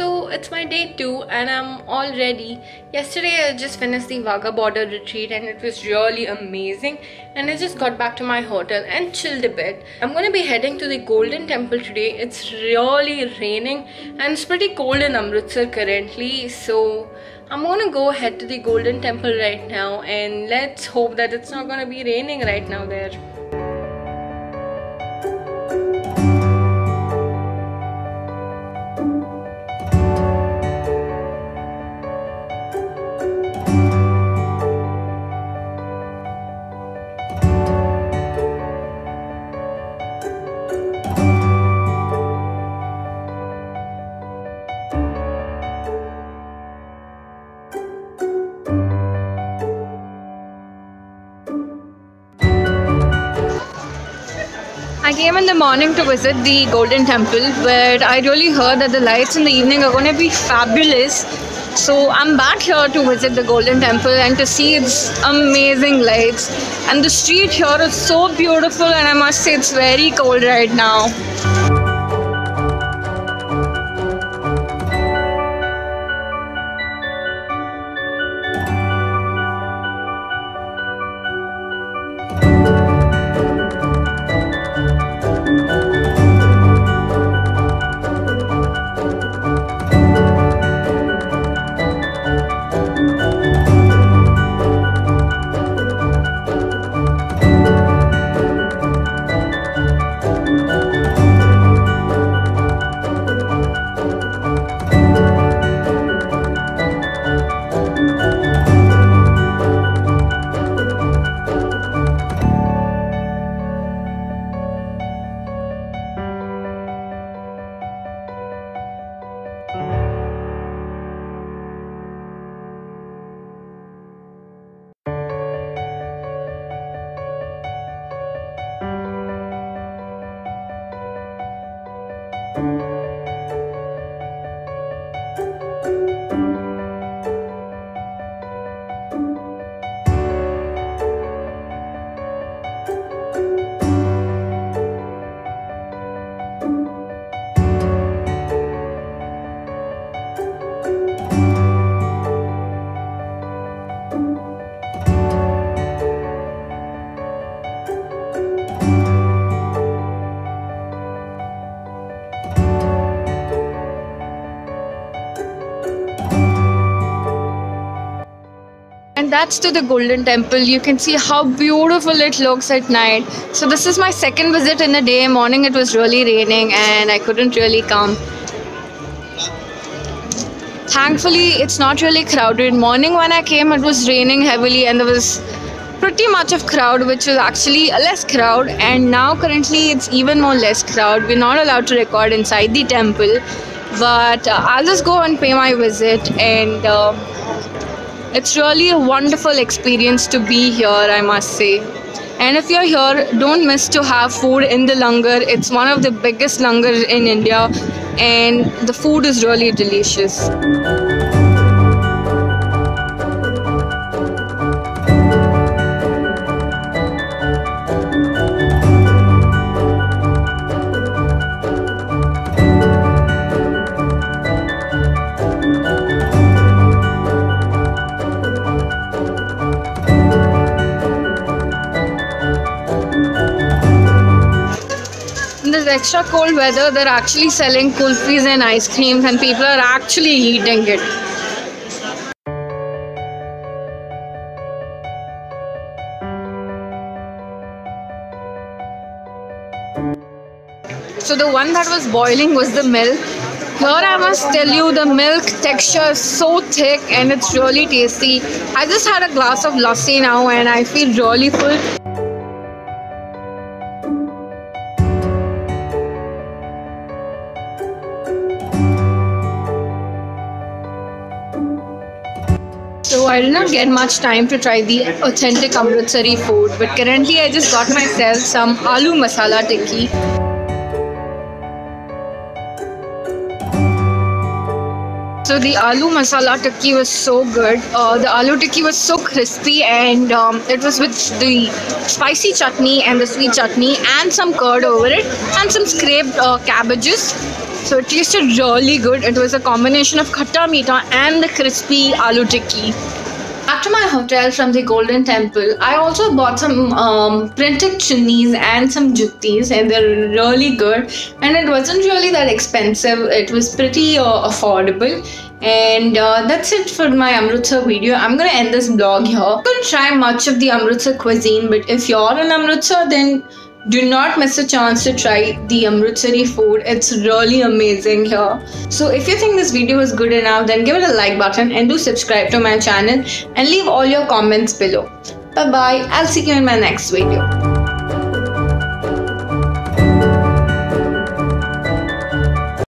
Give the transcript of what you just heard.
So it's my day two and I'm all ready. Yesterday I just finished the Wagah border retreat and it was really amazing and I just got back to my hotel and chilled a bit. I'm gonna be heading to the Golden Temple today. It's really raining and it's pretty cold in Amritsar currently so I'm gonna go head to the Golden Temple right now and let's hope that it's not gonna be raining right now there. I came in the morning to visit the Golden Temple, but I really heard that the lights in the evening are going to be fabulous. So I'm back here to visit the Golden Temple and to see its amazing lights. And the street here is so beautiful, and I must say it's very cold right now. That's to the golden temple. You can see how beautiful it looks at night. So this is my second visit in a day. Morning it was really raining and i couldn't really come. Thankfully it's not really crowded. Morning when i came it was raining heavily and there was pretty much of crowd which was actually a less crowd. And now currently it's even more less crowd. We're not allowed to record inside the temple. But uh, i'll just go and pay my visit and uh, it's really a wonderful experience to be here, I must say. And if you're here, don't miss to have food in the langar. It's one of the biggest langars in India, and the food is really delicious. Extra cold weather, they're actually selling kulfis and ice creams, and people are actually eating it. So the one that was boiling was the milk. Here I must tell you the milk texture is so thick and it's really tasty. I just had a glass of lassi now and I feel really full. I did not get much time to try the authentic Amritsari food, but currently I just got myself some aloo masala tikki. So the aloo masala tikki was so good. Uh, the aloo tikki was so crispy, and um, it was with the spicy chutney and the sweet chutney, and some curd over it, and some scraped uh, cabbages. So it tasted really good. It was a combination of khatta meeta and the crispy aloo tikki. To my hotel from the Golden Temple, I also bought some um, printed chunnis and some juttis, and they're really good. And it wasn't really that expensive, it was pretty uh, affordable. And uh, that's it for my Amritsar video. I'm gonna end this vlog here. I'm gonna try much of the Amritsar cuisine, but if you're in Amritsar, then do not miss a chance to try the Amritsari food. It's really amazing here. So if you think this video was good enough, then give it a like button and do subscribe to my channel and leave all your comments below. Bye bye. I'll see you in my next video.